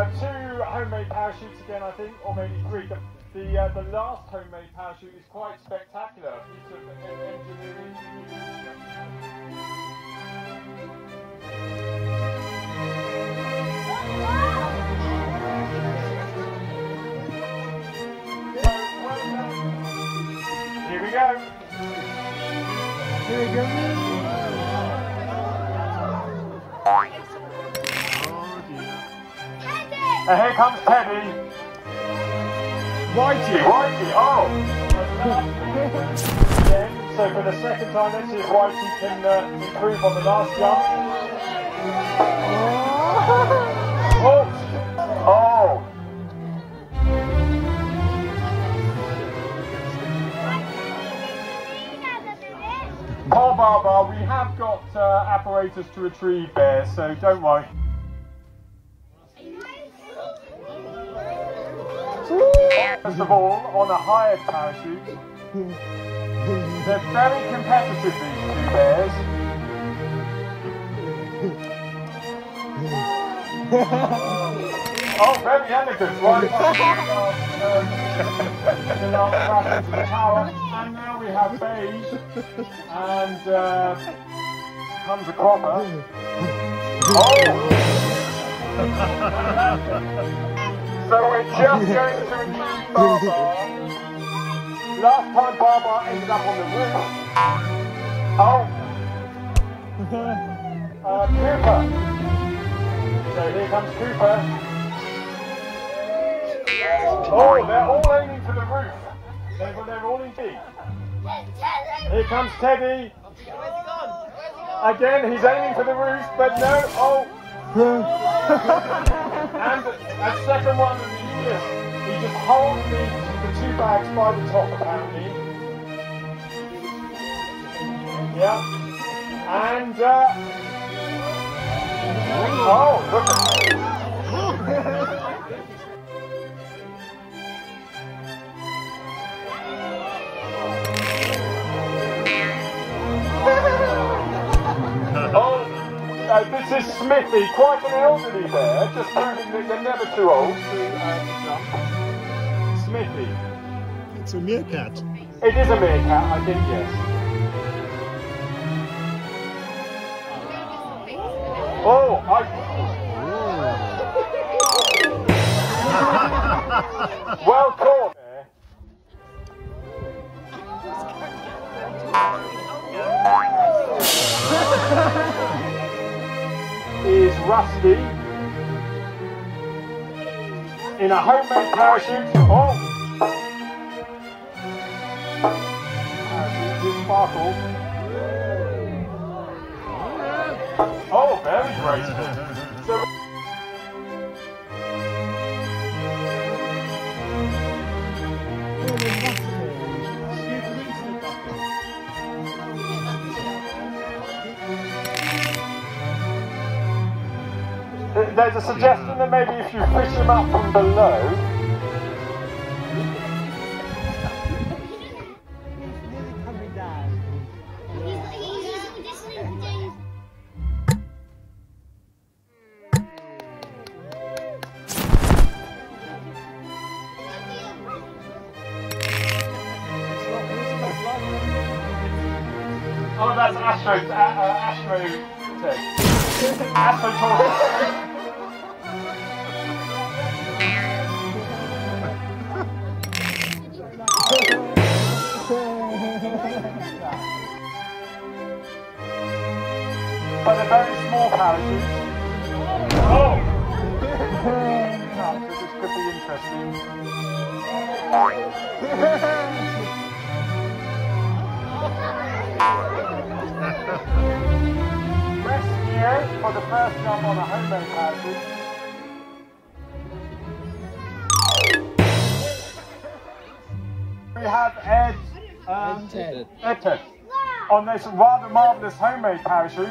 Uh, two homemade parachutes again, I think, or maybe three. The the, uh, the last homemade parachute is quite spectacular. Piece of engineering. And here comes Teddy. Whitey, Whitey, oh! Again, so for the second time, let's see if Whitey can uh, improve on the last jump. Oh! Oh! Paul Barber, we have got uh, apparatus to retrieve there, so don't worry. First of all, on a hired parachute, they're very competitive, these two bears. oh, very elegant, right? The last the tower. And now we have beige, and uh, comes a cropper. Oh! So we're just going to retrieve Baba. Last time Baba ended up on the roof. Oh. Uh, Cooper. So here comes Cooper. Oh, they're all aiming for the roof. They're, they're all in deep. Here comes Teddy. Again, he's aiming for the roof, but no. Oh. A second one, and he just, he just holds the, the two bags by the top, apparently. Yeah. And, uh, oh, look at this is Smithy, quite an elderly bear, just proving that they're never too old to, jump. Smithy. It's a meerkat. It is a meerkat, I think, yes. Oh, I... well caught there. is Rusty in a homemade parachute. Oh! Parachute sparkle. Oh, very graceful. There's a suggestion that maybe if you fish him up from below, oh, that's Astro, uh, uh, Astro, Astro Rescue for the first jump on a homemade parachute. We have Ed and Ted. Ed Ted on this rather marvellous homemade parachute.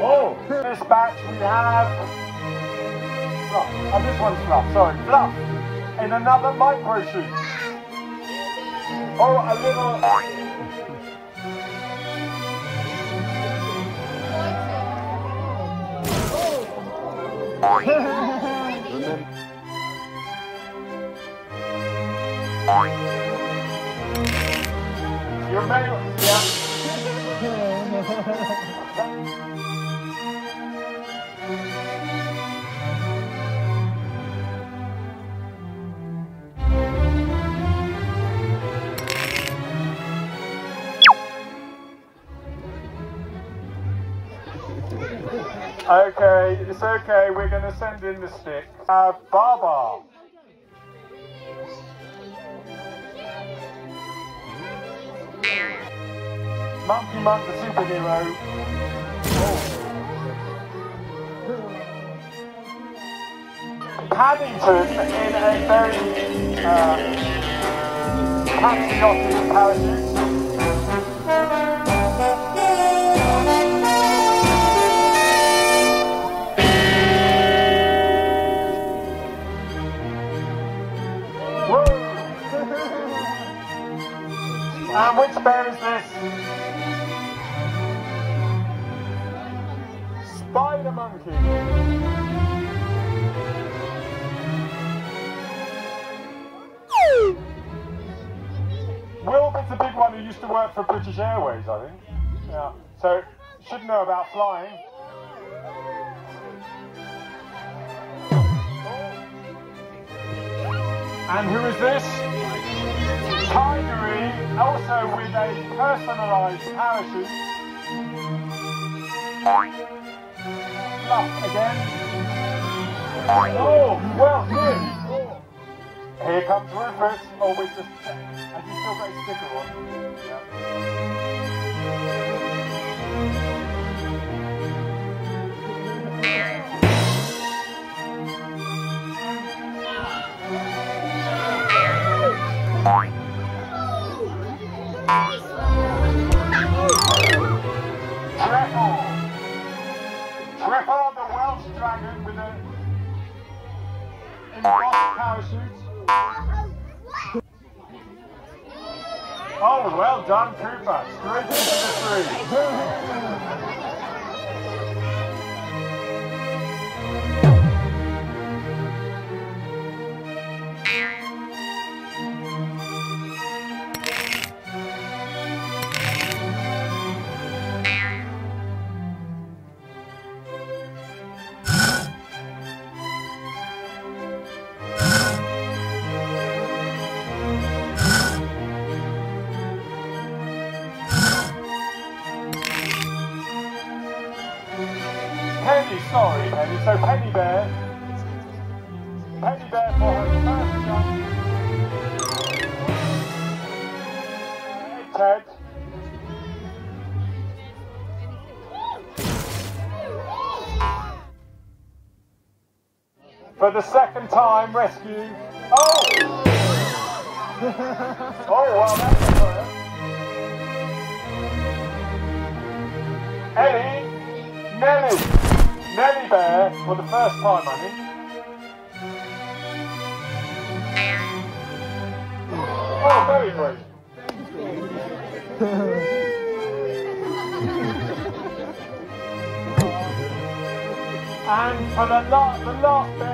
Oh, this batch we have. Fluff. Oh, this one's Fluff, sorry. Fluff in another micro shoot. Oh, a little. You're back. Yeah. Okay, it's okay. We're going to send in the stick. Uh, Baba. Monkey Monk, the superhero. Paddington in a very uh, patriotic parachute. And which bear is this? Spider Monkey. Wilbert's a big one who used to work for British Airways, I think. Yeah. So, should know about flying. And who is this? Tigery, also with a personalised parachute. Fluff again. Oh, well, nearly. Here comes Rufus. Oh, we just. Has he still got his sticker on? Yeah. Trevor! Well done, Cooper. Straight into the three. Sorry, Penny. So Penny Bear. Penny Bear for her first jump. Ted. For the second time, rescue. Oh! oh, well, that's a first. Eddie, Nelly, Nelly Bear for the first time, I think. Oh, very brave. and for the, la- the last bear